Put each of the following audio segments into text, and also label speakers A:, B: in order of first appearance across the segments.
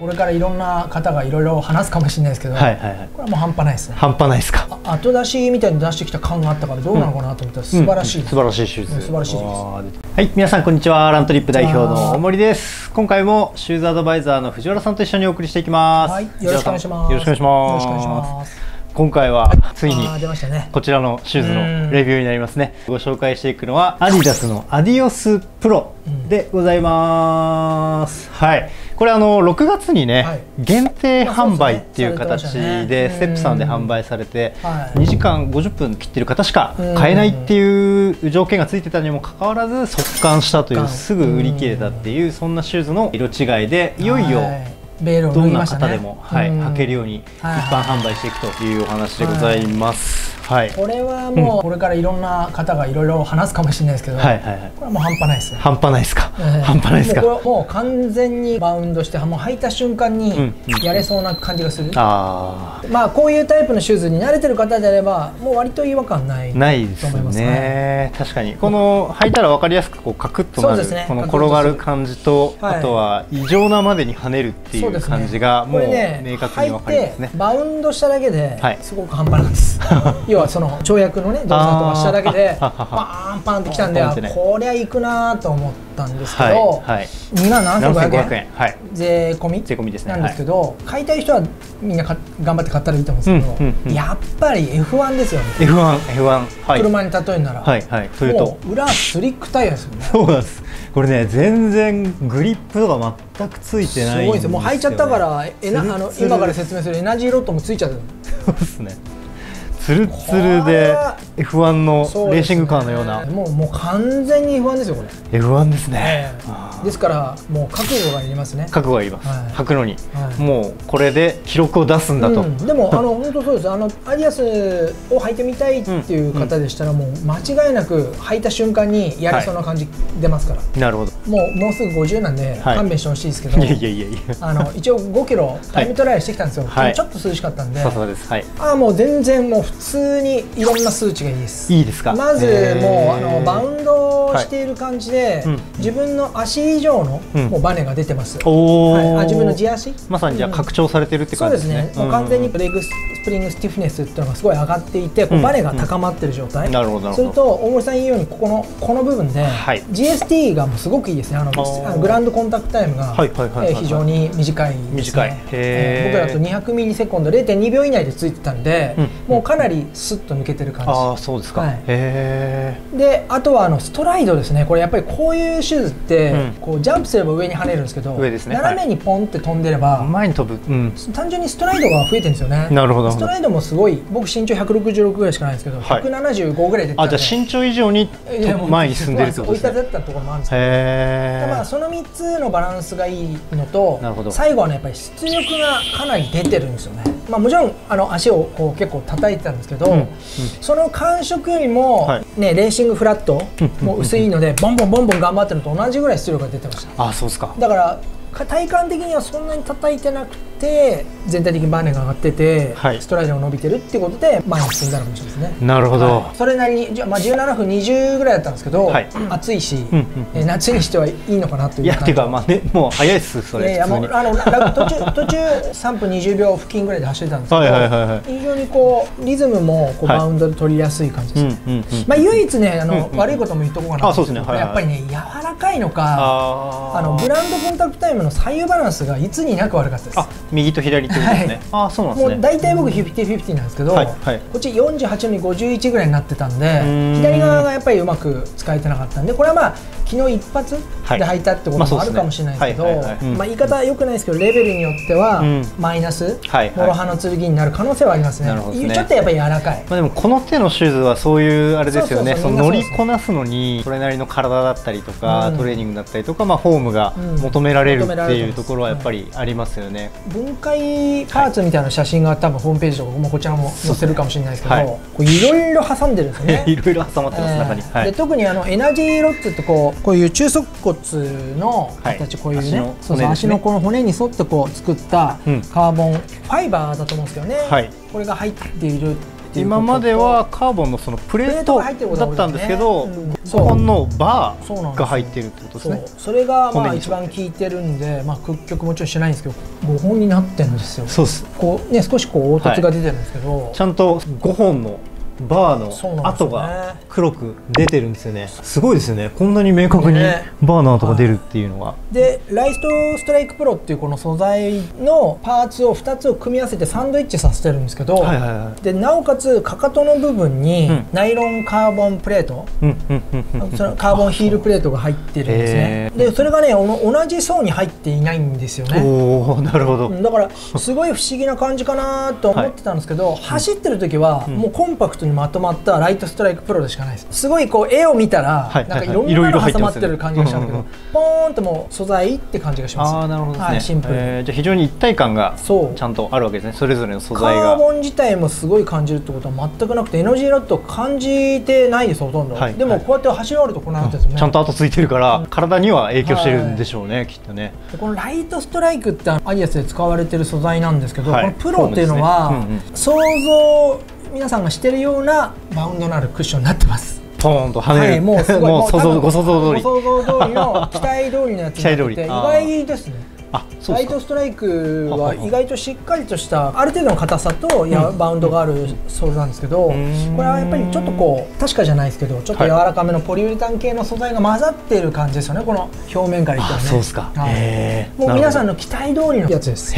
A: これからいろんな方がいろいろ話すかもしれないですけど、
B: はいはいはい。
A: これはもう半端ないですね。
B: 半端ないですか？
A: あ後出しみたいに出してきた感があったからどうなのかなと思ったら素晴らしいです、
B: うん素晴らしいシューズ
A: うん素晴らしいです。
B: はい皆さんこんにちは。ラントリップ代表の大森です。今回もシューズアドバイザーの藤原さんと一緒にお送りしていきます。
A: はいよろしくお願いします。
B: よろしくお願いします。
A: よろしくお願いします。
B: 今回はついにこちらのシューズ
A: うん。
B: のレビューになりますね。ご紹介していくのはアディダスのアディオスプロでございます、はいこれあの6月にね、
A: はい。
B: 限定販売っていう形
A: で
B: ステップさんで販売されて
A: はい
B: 2時間50分切ってる方しか買えないっていう条件がついてたにもかかわらず速乾したというすぐ売り切れたっていうそんなシューズの色違いでい。よいよ
A: はいベールを
B: どんな方でも、履けるように一
A: はい。
B: 般販売していくというお話でございます。はい、
A: これはもうこれからいろんな方がいろいろ話すかもしれないですけど、
B: はい、はい、はい。
A: これはもう半端ないですね。
B: 半端ないですか？
A: ええ。
B: 半端ないですか？
A: もうもう完全にバウンドしてもう履いた瞬間に
B: うん。うん
A: やれそうな感じがする、
B: あ
A: まあこういうタイプのシューズに慣れてる方であればもう割と違和感ない
B: あ、ないです
A: と思います
B: ね。確かに、この履いたらわかりやすくこうカクッとなる、
A: そうですね。
B: この転がる感じと、
A: はい。
B: あとは異常なまでに跳ねるっていう感じがもう明確にわかりますね。
A: 履いて。バウンドしただけで
B: はい。
A: すごく半端なんです、要 はその跳躍のね動作とかしただけでパー。ンパーンってきたんでこりゃいくなと思ったんですけ
B: はい、
A: ど、
B: はい。
A: 2万7500
B: 7500
A: 円。税込み？
B: 税込みですね
A: なんですけど、買いたい人はみんなか頑張って買ったらいいと思うんですけど、やっぱり F1 ですよね、
B: F1、F1、はい。
A: 車に例えるなら、
B: はい、はい。というと
A: 裏スリックタイヤですよね。
B: そうです。これね、全然グリップとか全くついてないん
A: すごいです。よもう履いちゃったからえなあの今から説明するエナジーロッドもついちゃってる。
B: そうですね。ツルツルで F1 のレーシングカーのような。
A: もうもう完全に F1 ですよこれ、
B: F1 ですね。あー
A: ですからもう覚悟がいりますね。
B: 覚悟がいります。
A: はい。
B: 履くのに、
A: はい。
B: もうこれで記録を出すんだと。
A: うん、でもあの本当そうです。あのアディアスを履いてみたいっていう方でしたら、もう間違いなく履いた瞬間にやりそうな感じ出ますから、
B: なるほど。
A: もうもうすぐ50なんで
B: はい。
A: 勘弁してほしいですけど、
B: いやいやいやいや。
A: あの一応5キロタイムトライしてきたんですよ、
B: はい。
A: ちょっと涼しかったんで。
B: はい。
A: ああもう全然もう普通にいろんな数値がいいです。
B: いいですか？
A: まずもうあのバウンドしている感じで、
B: うん。
A: 自分の足以上の
B: うん。
A: もうバネが出てます、はい、あ自分の地足？
B: まさにじゃあ拡張されてるって
A: そうで
B: 感じですすね。
A: ねもう完全に leg spring stiffness っていうのがすごい上がっていて、こう
B: うん
A: バネが高まってる状態、
B: なるほどなる
A: と大森さん言うようにここのこの部分で、
B: はい。
A: GST がもうすごくいいですね。あの ground contact time が非常に短いです、ね、
B: 短い。
A: えー。僕らと200ミリセコンド0.2秒以内でついてたんで、
B: うん。
A: もうかなりスッと抜けてる感じ。
B: ああそうですか。
A: はい。
B: へえ。
A: であとはあのストライドですね。これやっぱりこういうシューズって、
B: うん。
A: こうジャンプすれば上に跳ねるんですけど
B: 上ですね。
A: 斜めにポンって飛んでれば、
B: 前に飛ぶ。うん。
A: 単純にストライドが増えてるんですよね。
B: なるほど。
A: ストライドもすごい僕身長166ぐらいしかないんですけど、
B: はい。
A: 175ぐらい出てたんで。
B: あじゃあ身長以上に前に進んでるってことですね。
A: 追い立てたところもあるんですけど。
B: へえ。
A: まあ、その3つのバランスがいいのと
B: なるほど。
A: 最後はねやっぱり出力がかなり出てるんですよね、まあ、もちろんあの足をこう結構叩いてたんですけど、
B: うんうん。
A: その感触よりも、
B: はい。
A: ね、レーシングフラット
B: うん
A: もう薄いのでボンボンボンボン頑張ってるのと同じぐらい出力が出てました。
B: あそうですか。
A: だからか体感的にはそんなに叩いてなくて全体的にバネが上がってて、
B: はい。
A: ストライドが伸びてるっていうことで前に進んだのかもしれないですね。
B: なるほど。
A: はい。それなりにじゃあまあ17分20ぐらいだったんですけど、
B: はい。
A: 暑いし、
B: うんうん
A: えー夏にしてはいいのかなという
B: いやっていうかまあねもう早いっすそ
A: いやいや。もうあのラ途中途中3分20秒付近ぐらいで走れたんですけど、
B: はいはいはい。はい
A: 非常にこうリズムもこう
B: はい。
A: バウンドで取りやすい感じです、
B: うんうんうん。
A: まあ、唯一ねあの、
B: うんうん
A: 悪いことも言っとこうかなと
B: あそうですね。はいはい
A: やっぱりね柔らかいのか
B: あ
A: のグランドコンタクトタイムの左右バランスがいつになく悪かったです。
B: あ右と左ってことですね。あそうなんですね。
A: もう大体僕50-50なんですけど、
B: はいはい
A: こっち48に51ぐらいになってたんで左側がやっぱりうまく使えてなかったんでこれはまあ昨日一発で
B: はい。
A: 履いたってこともあるかもしれないけど言い方は良くないですけどレベルによっては
B: うん。
A: マイナス諸刃の剣になる可能性はありますね。ちょっとやっぱり柔らかい。
B: まあでもこの手のシューズはそういうあれですよね。乗りこなすのにそれなりの体だったりとか、
A: うん。
B: トレーニングだったりとか、まあ、フォームが
A: うん。
B: 求められるっていうところはやっぱりありますよね。
A: 分解パーツみたいな写真が多分ホームページとかもこちらも載せるかもしれないですけど
B: はい。
A: こういろいろ挟んでるんですよね。
B: いろいろ挟まってます、中に。
A: えー。で特にあのエナジーロッツってこうこういう中足骨の形、
B: はい
A: こういうね
B: 足のね。
A: 足のこの骨に沿ってこう作った
B: うん。
A: カーボンファイバーだと思うんですけどね、
B: はい。
A: これが入っているっていうことと
B: 今まではカーボンのそのプレー
A: ト
B: だったんですけど、
A: ねうん。
B: 5本のバーが入ってるってことですね。
A: それがまあ一番効いてるんで、まあ、屈曲もちろんしてないんですけど5本になってるんですよ。
B: そうです。
A: こうね少しこう凹凸が出てるんですけど、
B: ちゃんと5本のバーの跡が黒く出てるんですよね。すごいですよね。こんなに明確に
A: ね。
B: バーの跡が出るっていうのが、
A: で Lightstrike Pro っていうこの素材のパーツを2つを組み合わせてサンドイッチさせてるんですけど、
B: はいはいはい。
A: でなおかつかかとの部分に
B: うん。
A: ナイロンカーボンプレート、
B: うん
A: そのカーボンヒールプレートが入ってるんですね。でそれがね同じ層に入っていないんですよね。
B: おおなるほど、
A: うんだからすごい不思議な感じかなと思ってたんですけど、走ってる時はもうコンパクトにまとまった Lightstrike Pro でしかないです。すごいこう絵を見たら、
B: はい。
A: なんかいろ
B: はい。はい。
A: んなの挟まっ
B: て
A: る感じがしたんだけど、
B: うんうん
A: ポーンともう素材って感じがします。
B: ああなるほどね、
A: はい、シンプルに、
B: えーじゃあ非常に一体感がちゃんとあるわけですね。それぞれの素
A: カ
B: 材が。
A: ーボン自体もすごい感じるってことは全くなくて NG ロッド感じてないですほとんど、
B: はい。
A: でもこうやって走り終わるとこうなってですよね。
B: ちゃんと後ついてるから、体には影響してるんでしょうね、きっとね。
A: でこのライトストライクってアディアスで使われてる素材なんですけど、
B: はい。
A: このプロっていうのは、
B: フォームですね。
A: 想像皆さんがしてるようなバウンドのあるクッションになってます。
B: ポーンと跳ねる、
A: はい、もうすごい
B: もう想像ご想像通り
A: ご想像通りの期待通りのやつになってて 意外ですね。ライトストライクは意外としっかりとしたある程度の硬さとやバウンドがあるソールなんですけど、こ
B: ん。
A: れはやっぱりちょっとこう確かじゃないですけどちょっと柔らかめのポリウレタン系の素材が混ざっている感じですよねこの表面から言った
B: あ
A: らね
B: そうですか、
A: もう皆さんの期待通りのやつです。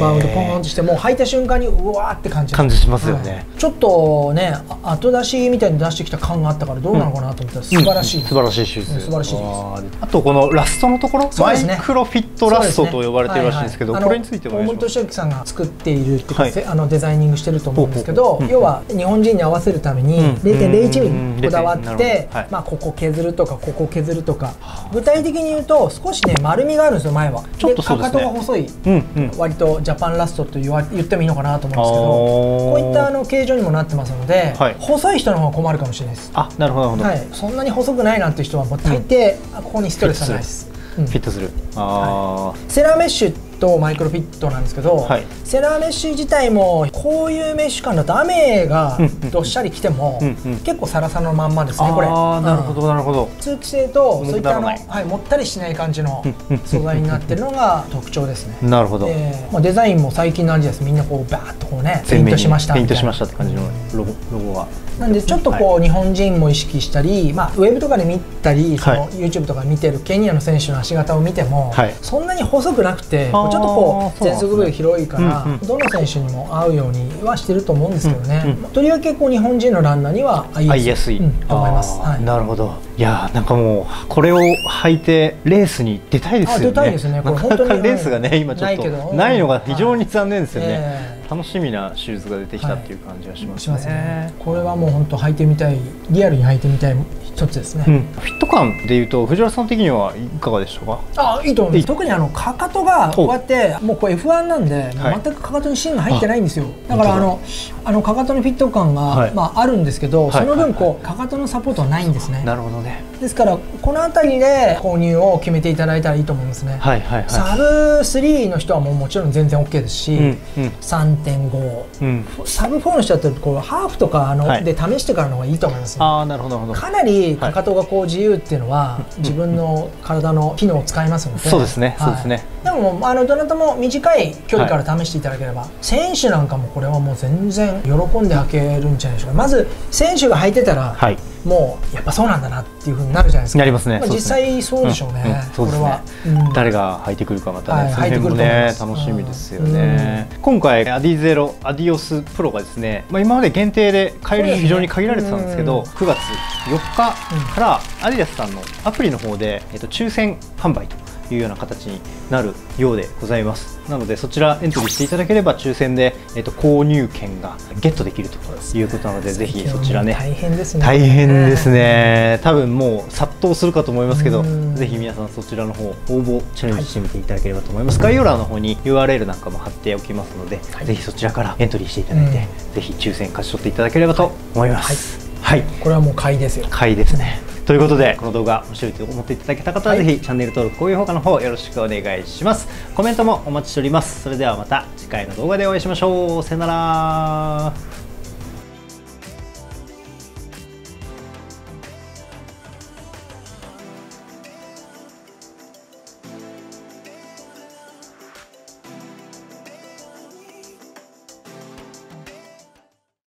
A: バウンドポーンとしてもう履いた瞬間にうわーって感じ。
B: 感じしますよね。
A: はい。ちょっとねあ後出しみたいに出してきた感があったからどうなのかなと思ったら素晴らしい、
B: うん。素晴らしい手術、
A: うん素晴らしいです。
B: あとこのラストのところ、マイクロフィットラストと呼ばれてるらしいんですけど
A: はいはい
B: これについてお願いします。
A: 大森俊之さんが作っているっていうか、
B: はい。
A: せあのデザイニングしてると思うんですけど、
B: ほうほうほう
A: 要は日本人に合わせるために
B: うん。
A: 0.01ミ
B: うん
A: リこだわって
B: はい、
A: まあ、ここ削るとかここ削るとか。具体的に言うと少しね丸みがあるんですよ前は。
B: ちょっとね。
A: かかとが細い
B: うんうん。
A: 割とジャパンラストと言わ言ってもいいのかなと思うんですけどこういったあの形状にもなってますので、
B: はい。
A: 細い人の方が困るかもしれないです、
B: あなるほどなるほど、
A: はい、そんなに細くないなんて人はもう大抵、あここにストレスはないです、うん
B: フィットする。あ
A: CELERMESH と MICROFIT なんですけど、
B: はい。
A: CELERMESH 自体もこういうメッシュ感だと雨がどっしゃり来ても、結構サラサラのまんまです
B: ー
A: ねこれ。
B: あーなるほ
A: うん
B: どなるほど。
A: 通気性とそういったあの、はい、もったりしない感じの素材になってるのが特徴ですね。
B: なるほど。
A: でまあ、デザインも最近のアディダスみんなこうバーッとこうねペイントしました
B: ペイントしましたって感じのロゴロゴが
A: なんでちょっとこう、日本人も意識したり、まあ、ウェブとかで見たりその
B: はい。
A: YouTube とか見てるケニアの選手の足型を見ても、
B: はい。
A: そんなに細くなくて
B: あー
A: ちょっとこう全速部が広いから、
B: うんうん。
A: どの選手にも合うようにはしてると思うんですけどね、
B: うんうん。
A: とりわけこう日本人のランナーには合いやすい。と思います。はい。
B: なるほど。いやーなんかもうこれを履いてレースに出たいですよね。
A: あ出たいですね。これ本当に
B: レースがね、
A: うん
B: 今ちょっと
A: ない
B: のが非常に残念ですよね、
A: え
B: 楽しみなシューズが出てきたっていう感じがします
A: しますね。これはもう本当履いてみたいリアルに履いてみたい一つですね、
B: うん、フィット感でいうと藤原さん的にはいかがでしたか？
A: あいいと思いま
B: いい。
A: す特にあのかかとがこうやってもうこれ F1 なんで、
B: はい。
A: 全くかかとに芯が入ってないんですよ。だからあ
B: 本
A: のあのかかとのフィット感が、
B: はい。
A: まあ、あるんですけど、
B: はい。
A: その分こうかかとのサポートはないんですね。
B: なるほどね
A: ですからこの辺りで購入を決めていただいたらいいと思いますね、
B: はいはいは
A: サブ3の人はもうもちろん全然 OK ですし、
B: いうん。
A: 3.5
B: うんうん。
A: サブ4の人だこうハーフとかあの、
B: はい。
A: で試してからの方がいいと思います、
B: ああなるほどなるほど。
A: かなりかかとがこう自由っていうのは、自分の体の機能を使いますので、
B: そうですね
A: はい。
B: そうですね。
A: でもあのどなたも短い距離から試していただければ、選手なんかもこれはもう全然喜んで履けるんじゃないでしょうか。まず選手が履いてたら、
B: はい
A: もうやっぱそうなんだなっていうふうになるじゃないですか。
B: なりますね。
A: まあ、実際そうでしょうね、
B: うん。うん。そうですね。
A: これは、うん。
B: 誰が履いてくるかまたね、
A: はい
B: その辺もね楽しみですよね、今回アディゼロアディオスプロがですね、まあ、今まで限定で買える非常に限られてたんですけど、
A: うん。
B: 9月4日からアディダスさんのアプリの方で、えっと、抽選販売というような形になるようでございます。なのでそちらエントリーしていただければ抽選で、えっと、購入券がゲットできるということなのでぜひそちらね。
A: 大変ですね。
B: 大変ですね、多分もう殺到するかと思いますけど、
A: うん。
B: ぜひ皆さんそちらの方、応募チャレンジしてみていただければと思います。概要欄の方に URL なんかも貼っておきますので、
A: はい。
B: ぜひそちらからエントリーしていただいて、
A: うん。
B: ぜひ抽選勝ち取っていただければと思います。はい、
A: これはもう買いですよ。
B: 買いですね。ということで、この動画面白いと思っていただけた方は、
A: はい
B: ぜひチャンネル登録、高評価の方よろしくお願いします。コメントもお待ちしております。それではまた次回の動画でお会いしましょう。さよなら。